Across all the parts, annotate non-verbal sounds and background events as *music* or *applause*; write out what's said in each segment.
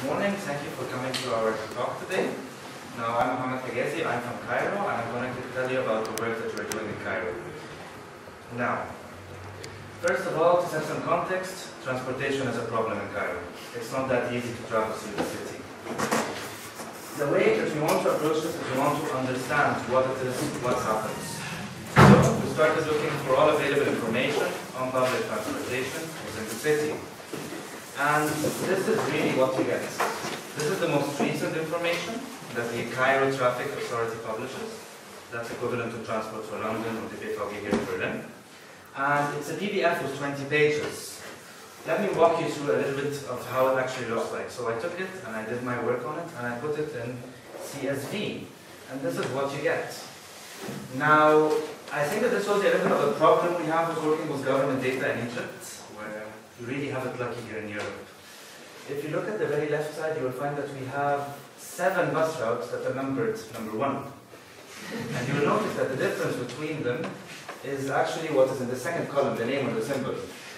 Good morning. Thank you for coming to our talk today. Now, I'm Mohamed Hegazy. I'm from Cairo, and I'm going to tell you about the work that we're doing in Cairo. Now, first of all, to set some context, transportation is a problem in Cairo. It's not that easy to travel through the city. The way that we want to approach this is we want to understand what it is, what happens. So, we started looking for all available information on public transportation within the city. And this is really what you get. This is the most recent information that the Cairo Traffic Authority publishes. That's equivalent to Transport for London or the BVG here in Berlin. And it's a PDF with 20 pages. Let me walk you through a little bit of how it actually looks like. So I took it and I did my work on it and I put it in CSV. And this is what you get. Now, I think that this was a little bit of a problem we have with working with government data in Egypt, you really have it lucky here in Europe. If you look at the very left side, you will find that we have seven bus routes that are numbered number one. And you will notice that the difference between them is actually what is in the second column, the name or the symbol.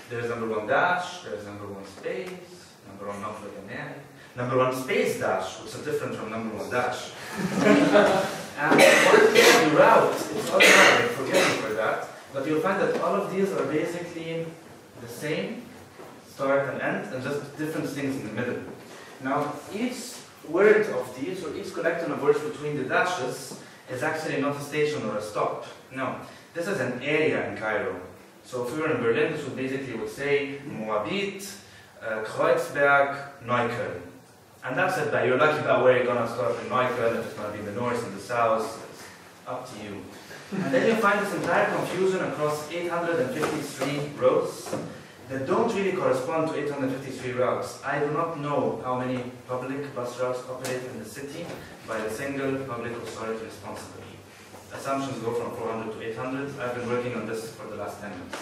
There is number one dash, there is number one space, number one number number one space dash, which is different from number one dash. *laughs* and is the route? It's automatic, forgive me for that. But you'll find that all of these are basically the same, start and end, and just different things in the middle. Now, each word of these, or each collection of words between the dashes, is actually not a station or a stop. No, this is an area in Cairo. So if we were in Berlin, this would basically would say Moabit, uh, Kreuzberg, Neukölln. And that's it, but you're lucky about where you're going to start in Neukölln, if it's going to be in the north, in the south, it's up to you. And then you find this entire confusion across 853 roads that don't really correspond to 853 routes. I do not know how many public bus routes operate in the city by a single public authority responsible. Assumptions go from 400 to 800. I've been working on this for the last 10 minutes.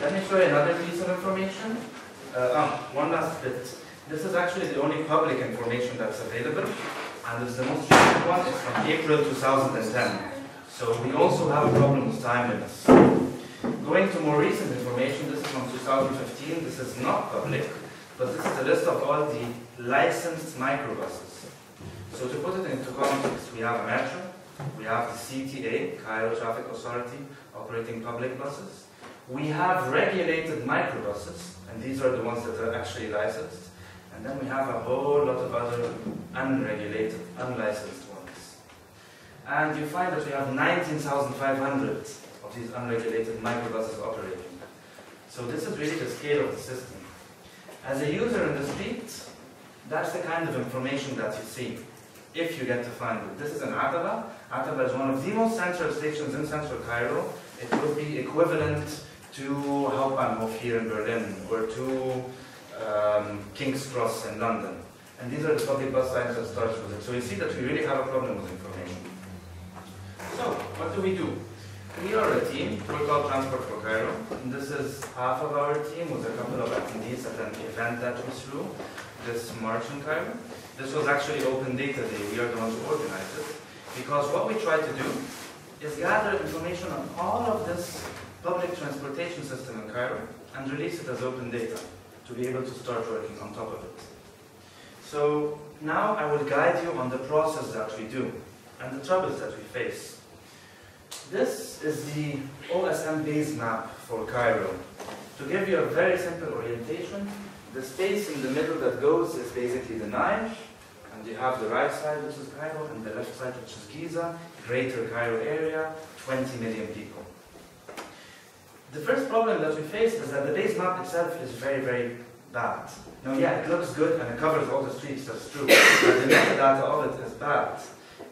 Let me show you another piece of information. Uh, oh, one last bit. This is actually the only public information that's available, and it's the most recent one. It's from April 2010. So we also have a problem with timeliness. Going to more recent information, this is from 2015. This is not public, but this is a list of all the licensed microbuses. So to put it into context, we have metro, we have the CTA, Cairo Traffic Authority, operating public buses. We have regulated microbuses, and these are the ones that are actually licensed. And then we have a whole lot of other unregulated, unlicensed ones. And you find that we have 19,500 these unregulated microbuses operating. So this is really the scale of the system. As a user in the street, that's the kind of information that you see, if you get to find it. This is an Ataba. Ataba is one of the most central stations in central Cairo. It would be equivalent to Hauptbahnhof here in Berlin, or to um, King's Cross in London. And these are the public bus lines that starts with it. So you see that we really have a problem with information. So, what do we do? We are a team, called Transport for Cairo. And this is half of our team with a couple of attendees at an event that we threw this March in Cairo. This was actually Open Data Day, we are the ones who organized it. Because what we try to do is gather information on all of this public transportation system in Cairo and release it as open data to be able to start working on top of it. So now I will guide you on the process that we do and the troubles that we face. This is the OSM base map for Cairo. To give you a very simple orientation, the space in the middle that goes is basically the Nile, and you have the right side, which is Cairo, and the left side, which is Giza, greater Cairo area, 20 million people. The first problem that we face is that the base map itself is very, very bad. Now, yeah, it looks good and it covers all the streets, that's true, but the metadata of it is bad.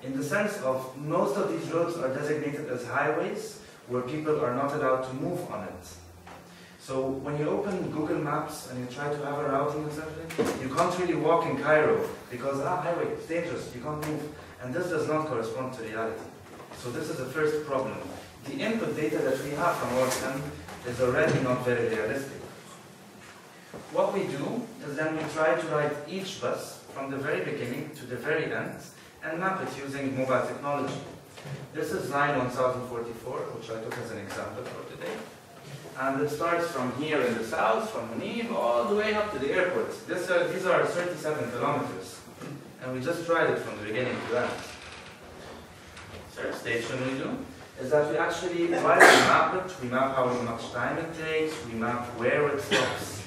In the sense of most of these roads are designated as highways where people are not allowed to move on it. So when you open Google Maps and you try to have a routing or something, you can't really walk in Cairo because, ah, highway, it's dangerous, you can't move. And this does not correspond to reality. So this is the first problem. The input data that we have from OSM is already not very realistic. What we do is then we try to write each bus from the very beginning to the very end and map it using mobile technology. This is line 1044, which I took as an example for today. and it starts from here in the south, from Munib, all the way up to the airport. This, uh, these are 37 kilometers, and we just tried it from the beginning to end. Third station we do is that we actually try to map it, we map how much time it takes, we map where it stops.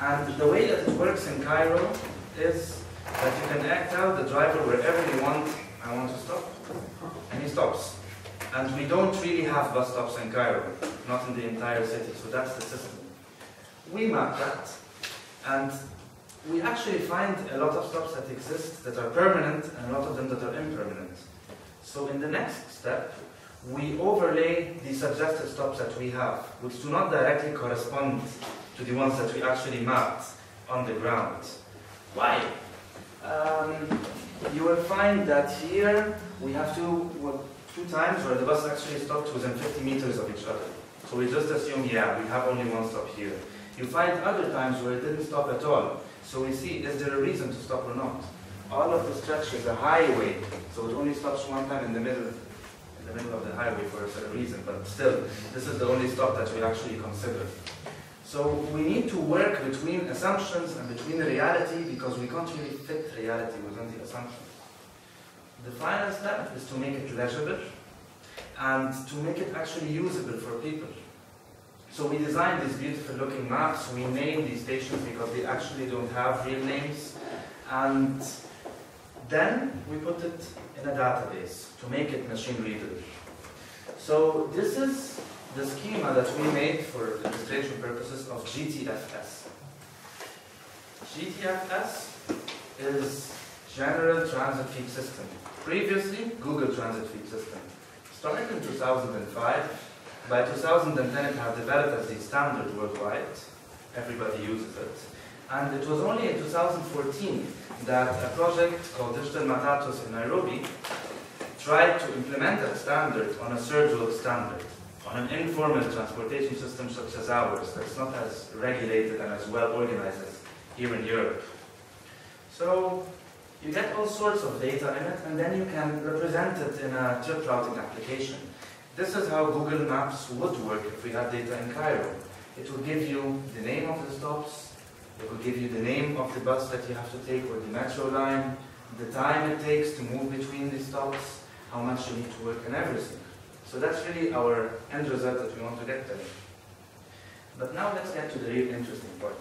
And the way that it works in Cairo is that you can act out the driver wherever you want, I want to stop, and he stops. And we don't really have bus stops in Cairo, not in the entire city, so that's the system. We map that, and we actually find a lot of stops that exist that are permanent and a lot of them that are impermanent. So in the next step, we overlay the suggested stops that we have, which do not directly correspond to the ones that we actually mapped on the ground. Why? Um, you will find that here we have two, well, two times where the bus actually stopped within 50 meters of each other. So we just assume, yeah, we have only one stop here. You find other times where it didn't stop at all. So we see, is there a reason to stop or not? All of the stretch is a highway, so it only stops one time in the middle in the middle of the highway for a certain reason, but still, this is the only stop that we actually consider. So we need to work between assumptions and between reality because we can't really fit reality within the assumption. The final step is to make it legible and to make it actually usable for people. So we designed these beautiful looking maps, we name these stations because they actually don't have real names, and then we put it in a database to make it machine readable. So this is the schema that we made for illustration purposes of GTFS. GTFS is General Transit Feed System. Previously, Google Transit Feed System. Started in 2005. By 2010, it had developed as the standard worldwide. Everybody uses it. And it was only in 2014 that a project called Digital Matatus in Nairobi tried to implement that standard on a surge load standard, on an informal transportation system such as ours, that's not as regulated and as well organized as here in Europe. So you get all sorts of data in it, and then you can represent it in a trip routing application. This is how Google Maps would work if we had data in Cairo. It will give you the name of the stops, it will give you the name of the bus that you have to take or the metro line, the time it takes to move between the stops, how much you need to work and everything. So that's really our end result that we want to get there. But now let's get to the real interesting part.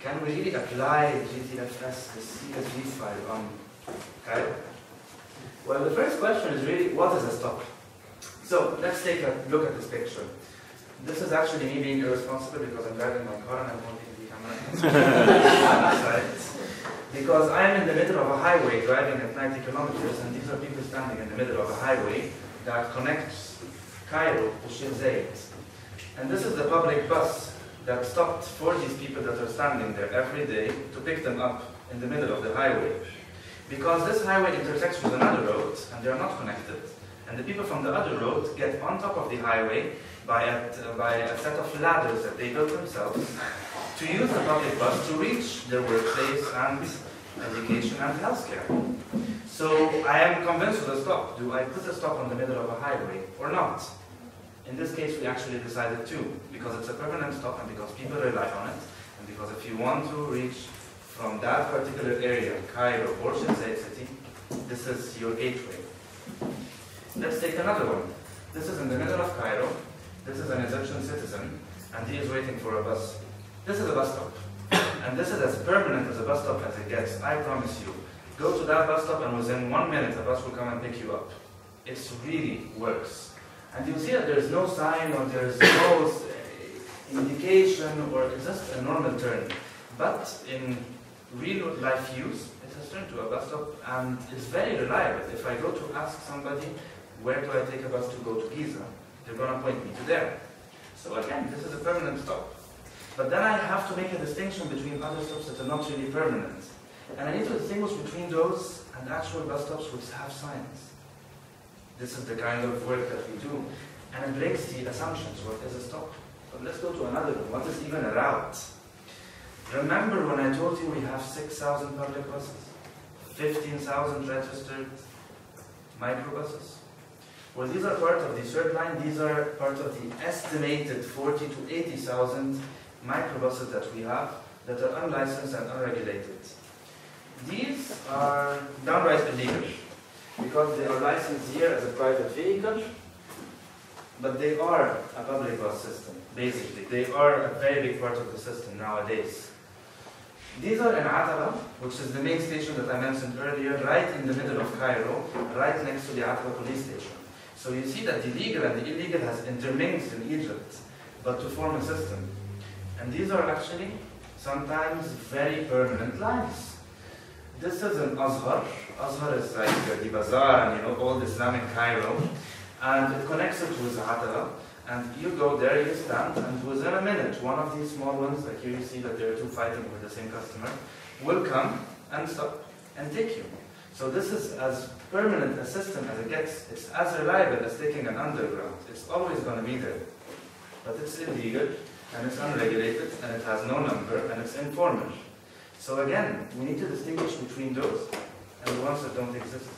Can we really apply GTFS, the CSV file on Cairo? Well, the first question is really, what is a stop? So let's take a look at this picture. This is actually me being irresponsible because I'm driving my car and I'm holding the camera. *laughs* because I'm in the middle of a highway driving at 90 kilometers, and these are people standing in the middle of a highway that connects Cairo to Sheikh Zayed. And this is the public bus that stopped for these people that are standing there every day to pick them up in the middle of the highway. Because this highway intersects with another road, and they are not connected. And the people from the other road get on top of the highway by a, by a set of ladders that they built themselves to use the public bus to reach their workplace and education and healthcare. So I am convinced with a stop. Do I put a stop on the middle of a highway or not? In this case, we actually decided to, because it's a permanent stop and because people rely on it, and because if you want to reach from that particular area, Cairo or Sheikh City, this is your gateway. Let's take another one. This is in the middle of Cairo. This is an Egyptian citizen, and he is waiting for a bus. This is a bus stop. And this is as permanent as a bus stop as it gets, I promise you. Go to that bus stop and within one minute a bus will come and pick you up. It really works. And you'll see that there's no sign or there's no uh, indication or it's just a normal turn. But in real life use, it has turned to a bus stop and it's very reliable. If I go to ask somebody, where do I take a bus to go to Giza? They're going to point me to there. So again, this is a permanent stop. But then I have to make a distinction between other stops that are not really permanent. And I need to distinguish between those and actual bus stops which have signs. This is the kind of work that we do. And it breaks the assumptions, what is a stop? But let's go to another one. What is even a route? Remember when I told you we have 6,000 public buses? 15,000 registered microbuses? Well, these are part of the third line. These are part of the estimated 40 to 80,000 microbuses that we have that are unlicensed and unregulated. These are downright illegal because they are licensed here as a private vehicle, but they are a public bus system, basically. They are a very big part of the system nowadays. These are in Ataba, which is the main station that I mentioned earlier, right in the middle of Cairo, right next to the Ataba police station. So you see that the legal and the illegal has intermixed in Egypt, but to form a system. And these are actually sometimes very permanent lines. This is an Azhar. Azhar is like the bazaar and you know all the Islamic Cairo. And it connects it with Ataba. And you go there, you stand, and within a minute, one of these small ones, like here you see that there are two fighting with the same customer, will come and stop and take you. So this is as permanent a system as it gets. It's as reliable as taking an underground. It's always going to be there. But it's illegal, and it's unregulated, and it has no number, and it's informal. So again, we need to distinguish between those and the ones that don't exist.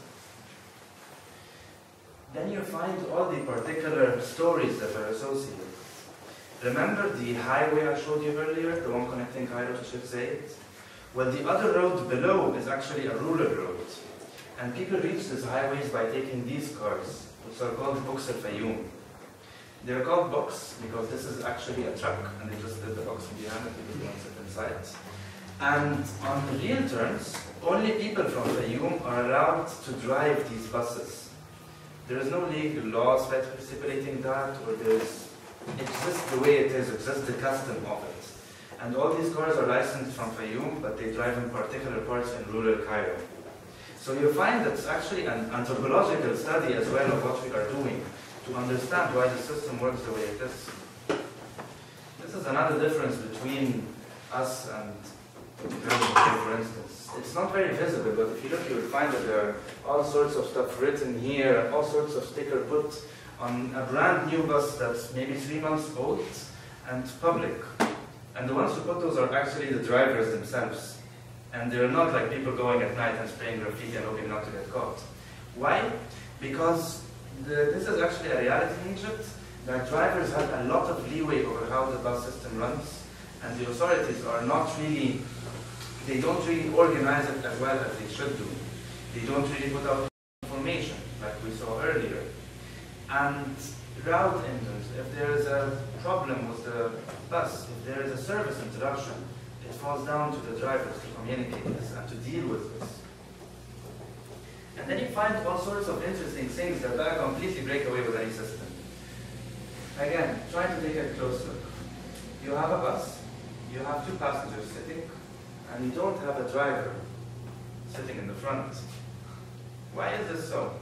Then you find all the particular stories that are associated. Remember the highway I showed you earlier, the one connecting Cairo to Sheikh? Well, the other road below is actually a rural road. And people reach these highways by taking these cars, which are called Box al Fayoum. They're called box because this is actually a truck, and they just did the box behind it, people don't sit inside. And on the real terms, only people from Fayoum are allowed to drive these buses. There is no legal law stipulating that, or there's it's just the way it is, it's just the custom of it. And all these cars are licensed from Fayoum, but they drive in particular parts in rural Cairo. So you find that actually an anthropological study as well of what we are doing to understand why the system works the way it is. This is another difference between us and for instance. It's not very visible, but if you look, you will find that there are all sorts of stuff written here, all sorts of sticker put on a brand new bus that's maybe three months old and public. And the ones who put those are actually the drivers themselves. And they're not like people going at night and spraying graffiti and hoping not to get caught. Why? Because the, this is actually a reality in Egypt. That drivers have a lot of leeway over how the bus system runs, and the authorities are not really, they don't really organize it as well as they should do. They don't really put out information, like we saw earlier. And route engines, if there is a problem with the bus, if there is a service interruption, it falls down to the drivers to communicate this and to deal with this. And then you find all sorts of interesting things that are completely break away with any system. Again, try to take a close look. You have a bus, you have two passengers sitting, and you don't have a driver sitting in the front. Why is this so?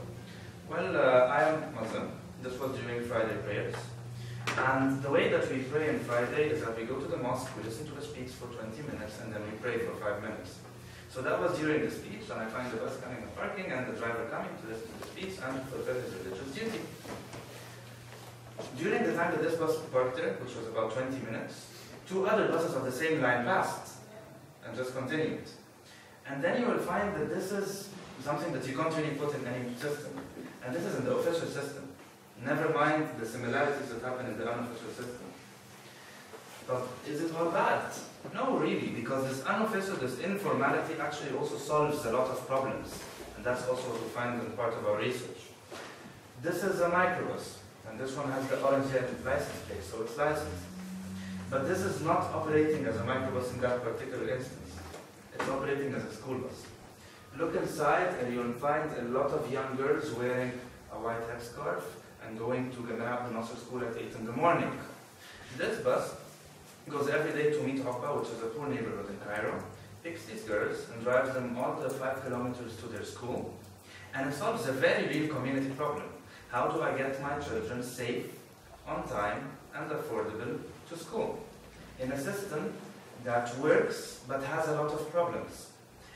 Well, uh, I am Muslim. This was during Friday prayers. And the way that we pray on Friday is that we go to the mosque, we listen to the speech for 20 minutes, and then we pray for five minutes. So that was during the speech, and I find the bus coming and parking, and the driver coming to listen to the speech and fulfill his religious duty. During the time that this bus parked there, which was about 20 minutes, two other buses of the same line passed and just continued. And then you will find that this is something that you can't really put in any system. And this is in the official system. Never mind the similarities that happen in the unofficial system. But is it all bad? No, really, because this unofficial, this informality actually also solves a lot of problems. And that's also what we find in part of our research. This is a microbus, and this one has the orange license plate, so it's licensed. But this is not operating as a microbus in that particular instance. It's operating as a school bus. Look inside and you'll find a lot of young girls wearing a white headscarf and going to Ganab also school at 8 in the morning. This bus goes every day to meet Hokka, which is a poor neighborhood in Cairo, picks these girls and drives them all the five kilometers to their school. And it solves a very real community problem. How do I get my children safe, on time, and affordable to school? In a system that works but has a lot of problems.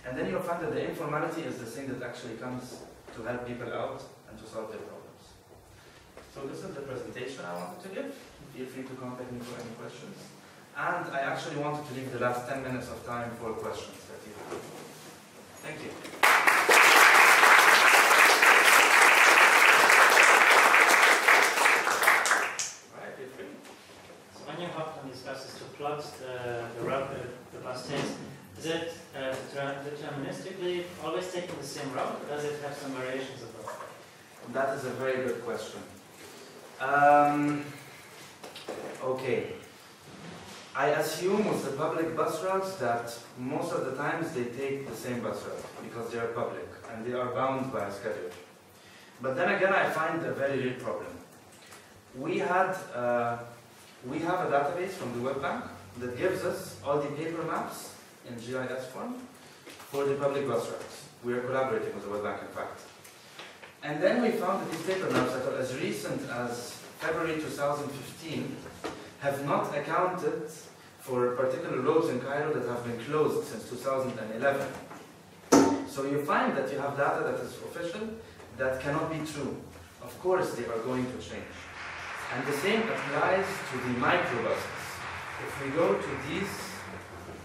And then you'll find that the informality is the thing that actually comes to help people out and to solve their problems. So this is the presentation I wanted to give. Feel free to contact me for any questions. And I actually wanted to leave the last 10 minutes of time for questions that you have. Thank you. past tense, is it uh, deterministically always taking the same route, or does it have some variations that? That is a very good question. Um, okay. I assume with the public bus routes that most of the times they take the same bus route because they are public and they are bound by a schedule. But then again, I find a very real problem. We had, uh, we have a database from the World Bank that gives us all the paper maps in GIS form for the public bus routes. We are collaborating with the World Bank, in fact. And then we found that these paper maps that are as recent as February 2015 have not accounted for particular roads in Cairo that have been closed since 2011. So you find that you have data that is official that cannot be true. Of course, they are going to change. And the same applies to the microbuses. If we go to these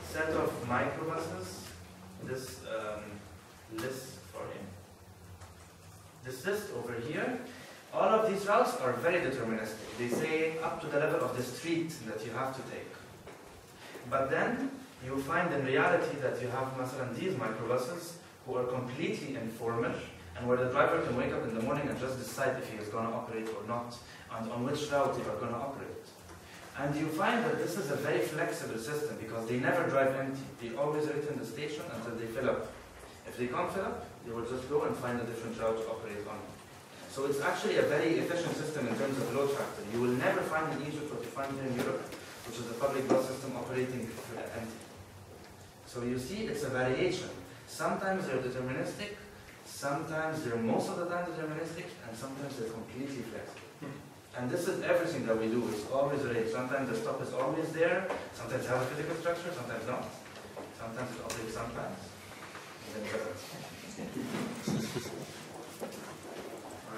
set of microbuses, this um, list for him, this list over here, all of these routes are very deterministic. They say up to the level of the street that you have to take. But then you find in reality that you have مثلا, these microbuses who are completely informal and where the driver can wake up in the morning and just decide if he is going to operate or not and on which route they are going to operate. And you find that this is a very flexible system because they never drive empty. They always return the station until they fill up. If they can't fill up, they will just go and find a different route to operate on. So it's actually a very efficient system in terms of load factor. You will never find in Egypt what you find here in Europe, which is a public bus system operating uh, empty. So you see, it's a variation. Sometimes they're deterministic, sometimes they're most of the time deterministic, and sometimes they're completely flexible. And this is everything that we do. It's always related. Sometimes the stop is always there. Sometimes it has a physical structure. Sometimes not. Sometimes it operates sometimes.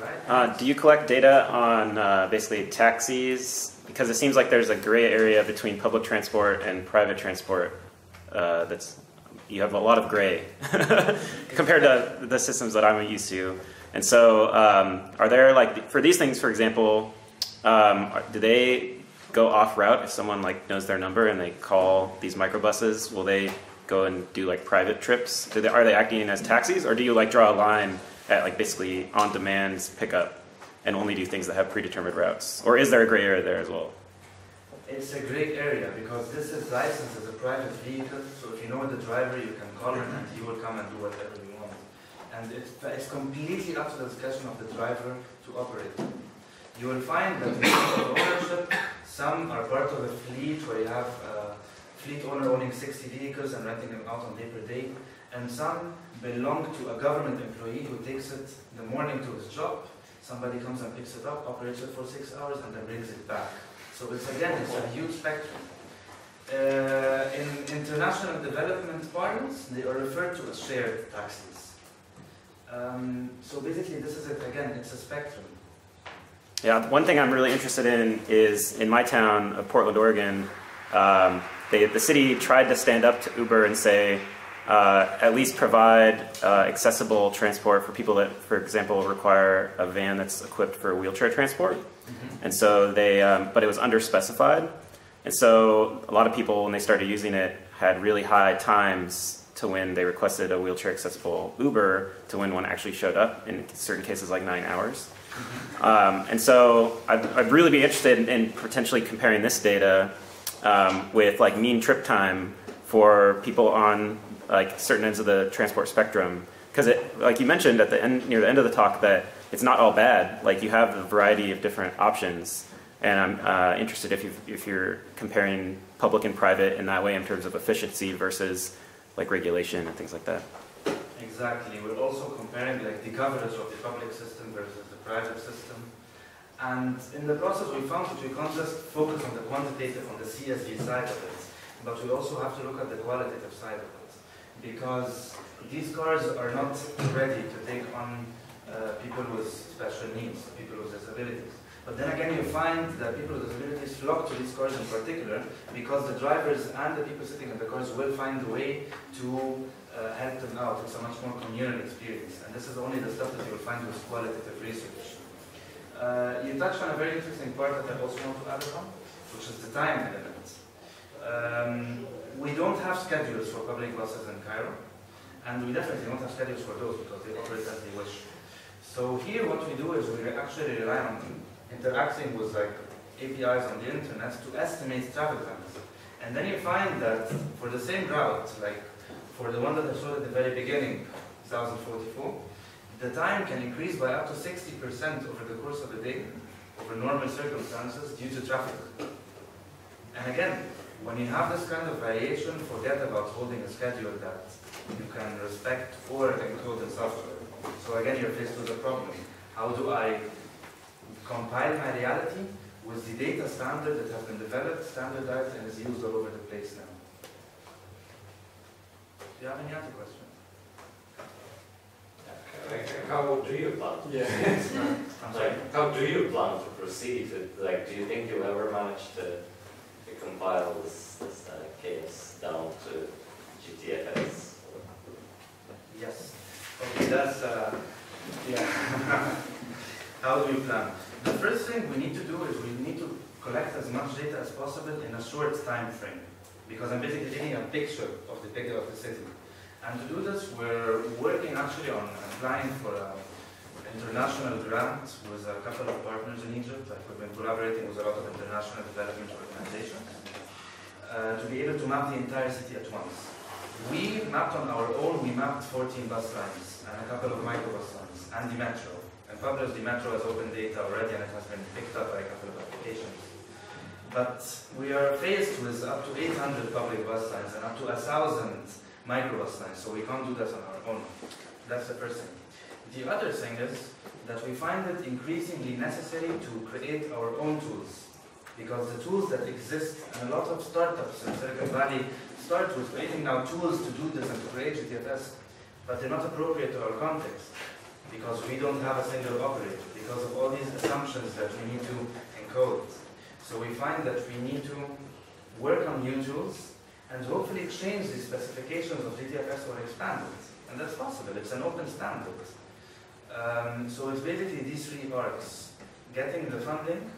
Right. Uh, do you collect data on uh, basically taxis? Because it seems like there's a gray area between public transport and private transport. Uh, that's you have a lot of gray *laughs* compared to the systems that I'm used to. And so, um, are there like for these things, for example, um, do they go off route if someone like knows their number and they call these microbuses? Will they go and do like private trips? They, are they acting as taxis, or do you like draw a line at like basically on demand pickup and only do things that have predetermined routes, or is there a gray area there as well? It's a great area because this is licensed as a private vehicle. So if you know the driver, you can call him and he will come and do whatever you want. And it's, it's completely up to the discretion of the driver to operate. You will find that ownership, some are part of a fleet where you have a fleet owner owning 60 vehicles and renting them out on day per day. And some belong to a government employee who takes it the morning to his job. Somebody comes and picks it up, operates it for six hours, and then brings it back. So it's again, it's a huge spectrum. Uh, in international development parlance, they are referred to as shared taxis. Um, so basically, this is it again, it's a spectrum. Yeah, one thing I'm really interested in is in my town of Portland, Oregon, um, they, the city tried to stand up to Uber and say, uh, at least provide uh, accessible transport for people that, for example, require a van that's equipped for wheelchair transport. Mm-hmm. And so they, um, but it was underspecified. And so a lot of people, when they started using it, had really high times to when they requested a wheelchair accessible Uber to when one actually showed up, in certain cases, like nine hours. *laughs* Um, and so I'd, I'd, really be interested in, in potentially comparing this data um, with like mean trip time for people on like certain ends of the transport spectrum. Because it like you mentioned at the end near the end of the talk that it's not all bad. Like you have a variety of different options. And i'm uh, interested if, you if you're comparing public and private in that way in terms of efficiency versus like regulation and things like that. Exactly. We're also comparing like the coverage of the public system versus the private system. And in the process we found that we can't just focus on the quantitative on the csv side of it but we also have to look at the qualitative side of it. Because these cars are not ready to take on uh, people with special needs, people with disabilities. But then again, you find that people with disabilities flock to these cars in particular because the drivers and the people sitting in the cars will find a way to uh, help them out. It's a much more communal experience. And this is only the stuff that you will find with qualitative research. Uh, you touched on a very interesting part that I also want to add on, which is the time element. Um, we don't have schedules for public buses in Cairo, and we definitely don't have schedules for those because they operate as they wish. So here what we do is we actually rely on interacting with like APIs on the internet to estimate travel times. And then you find that for the same route, like for the one that I showed at the very beginning, 1044, the time can increase by up to 60% over the course of a day, over normal circumstances, due to traffic. And again, when you have this kind of variation, forget about holding a schedule that you can respect or encode in software. So again, you're faced with a problem. How do I compile my reality with the data standard that has been developed, standardized, and is used all over the place now? Do you have any other questions? How do you plan? Yeah. *laughs* I'm sorry. Like, how do you plan to proceed? Like, do you think you'll ever manage to, to compile this, this uh, chaos down to GTFS? Yes. Okay, that's, uh, yeah. *laughs* How do you plan? The first thing we need to do is we need to collect as much data as possible in a short time frame. Because I'm basically taking a picture of the picture of the city. And to do this, we're working actually on applying for an international grant with a couple of partners in Egypt. Like we've been collaborating with a lot of international development organizations uh, to be able to map the entire city at once. We mapped on our own, we mapped 14 bus lines and a couple of microbus lines and the metro. And published the metro as open data already and it has been picked up by a couple of applications. But we are faced with up to 800 public bus lines and up to 1,000 microbus lines, so we can't do that on our own. That's the first thing. The other thing is that we find it increasingly necessary to create our own tools. Because the tools that exist, and a lot of startups in Silicon Valley start with creating now tools to do this and to create GTFS, but they're not appropriate to our context because we don't have a single operator, because of all these assumptions that we need to encode. So we find that we need to work on new tools and hopefully change the specifications of GTFS or expand it. And that's possible, it's an open standard. Um, so it's basically these three arcs. Getting the funding,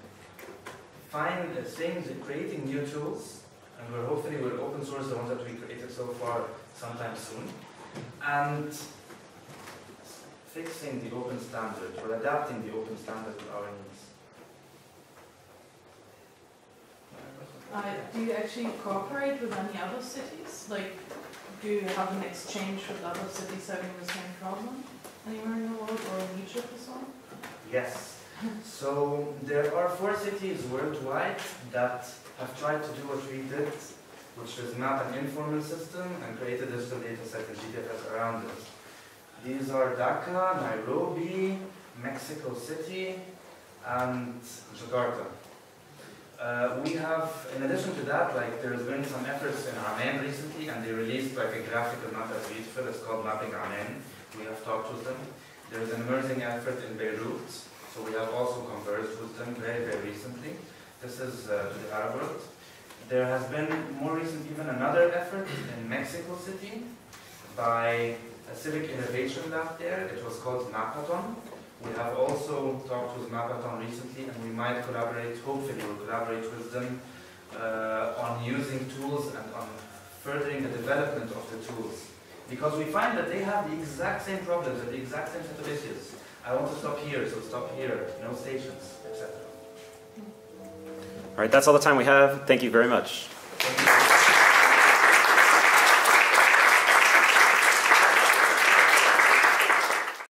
find the things, creating new tools, and we're hopefully will open source the ones that we created so far sometime soon. And fixing the open standard or adapting the open standard to our needs. Uh, do you actually cooperate with any other cities? Like, do you have an exchange with other cities having the same problem anywhere in the world or in Egypt or so? Yes. So there are four cities worldwide that have tried to do what we did, which is map an informal system and create a digital data set in GTFS around it. These are Dhaka, Nairobi, Mexico City, and Jakarta. Uh, we have, in addition to that, like there's been some efforts in Amman recently, and they released like a graphical map that's beautiful. It's called Mapping Amman. We have talked with them. There's an emerging effort in Beirut, so we have also conversed with them very, very recently. This is uh, the Arab world. There has been more recent even another effort in Mexico City by a civic innovation lab there. It was called Mapathon. We have also talked with Mapathon recently, and we might collaborate, hopefully we'll collaborate with them uh, on using tools and on furthering the development of the tools. Because we find that they have the exact same problems and the exact same set of issues. I want to stop here, so stop here, no stations, etc. All right, that's all the time we have. Thank you very much.